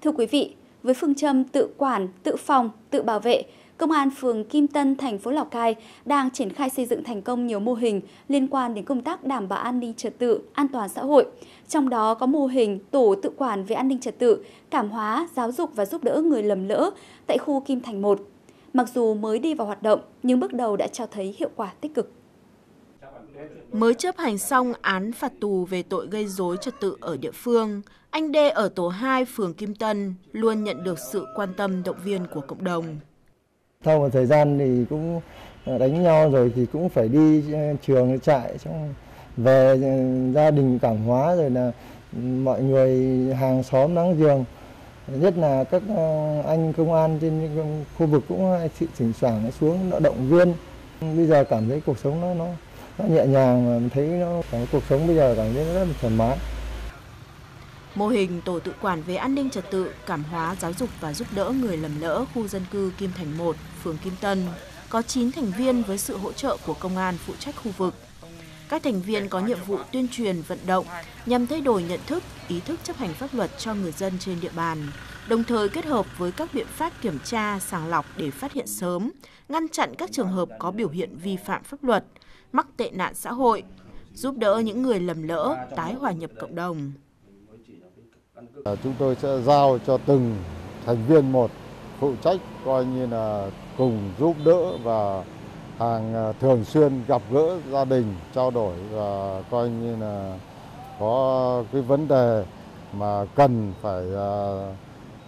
Thưa quý vị, với phương châm tự quản, tự phòng, tự bảo vệ, Công an phường Kim Tân, thành phố Lào Cai đang triển khai xây dựng thành công nhiều mô hình liên quan đến công tác đảm bảo an ninh trật tự, an toàn xã hội. Trong đó có mô hình tổ tự quản về an ninh trật tự, cảm hóa, giáo dục và giúp đỡ người lầm lỡ tại khu Kim Thành 1. Mặc dù mới đi vào hoạt động, nhưng bước đầu đã cho thấy hiệu quả tích cực. Mới chấp hành xong án phạt tù về tội gây dối trật tự ở địa phương, anh Đê ở tổ 2 phường Kim Tân luôn nhận được sự quan tâm động viên của cộng đồng. Sau một thời gian thì cũng ờ, đánh nhau rồi thì cũng phải đi ờ, trường trại xong về ờ, gia đình cảm hóa rồi là mọi người hàng xóm láng giềng nhất là các anh công an trên khu vực cũng sự thỉnh thoảng xuống nó động viên bây giờ cảm thấy cuộc sống nó nó, nó nhẹ nhàng mà mình thấy nó cuộc sống bây giờ cảm thấy nó rất là thoải mái Mô hình tổ tự quản về an ninh trật tự, cảm hóa, giáo dục và giúp đỡ người lầm lỡ khu dân cư Kim Thành 1, phường Kim Tân có 9 thành viên với sự hỗ trợ của công an phụ trách khu vực. Các thành viên có nhiệm vụ tuyên truyền vận động nhằm thay đổi nhận thức, ý thức chấp hành pháp luật cho người dân trên địa bàn, đồng thời kết hợp với các biện pháp kiểm tra, sàng lọc để phát hiện sớm, ngăn chặn các trường hợp có biểu hiện vi phạm pháp luật, mắc tệ nạn xã hội, giúp đỡ những người lầm lỡ tái hòa nhập cộng đồng. Ờ, chúng tôi sẽ giao cho từng thành viên một phụ trách coi như là cùng giúp đỡ và hàng ờ, thường xuyên gặp gỡ gia đình trao đổi và coi như là có cái vấn đề mà cần phải uh,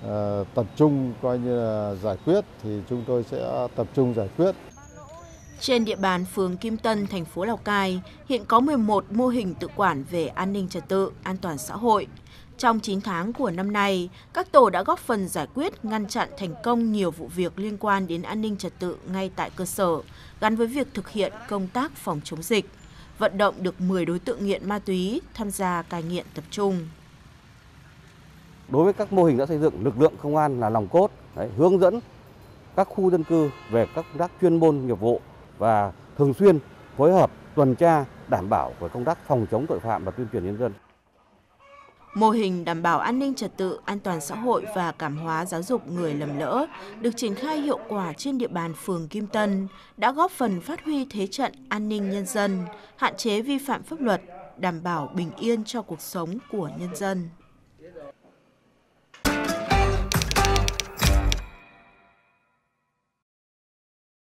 Ờ, tập trung coi như là giải quyết thì chúng tôi sẽ tập trung giải quyết. Trên địa bàn phường Kim Tân, thành phố Lào Cai, hiện có 11 mô hình tự quản về an ninh trật tự, an toàn xã hội. Trong 9 tháng của năm nay, các tổ đã góp phần giải quyết, ngăn chặn thành công nhiều vụ việc liên quan đến an ninh trật tự ngay tại cơ sở, gắn với việc thực hiện công tác phòng chống dịch, vận động được 10 đối tượng nghiện ma túy tham gia cai nghiện tập trung. Đối với các mô hình đã xây dựng, lực lượng công an là lòng cốt, đấy, hướng dẫn các khu dân cư về các công tác chuyên môn nghiệp vụ và thường xuyên phối hợp tuần tra đảm bảo về công tác phòng chống tội phạm và tuyên truyền nhân dân. Mô hình đảm bảo an ninh trật tự, an toàn xã hội và cảm hóa giáo dục người lầm lỡ được triển khai hiệu quả trên địa bàn phường Kim Tân đã góp phần phát huy thế trận an ninh nhân dân, hạn chế vi phạm pháp luật, đảm bảo bình yên cho cuộc sống của nhân dân.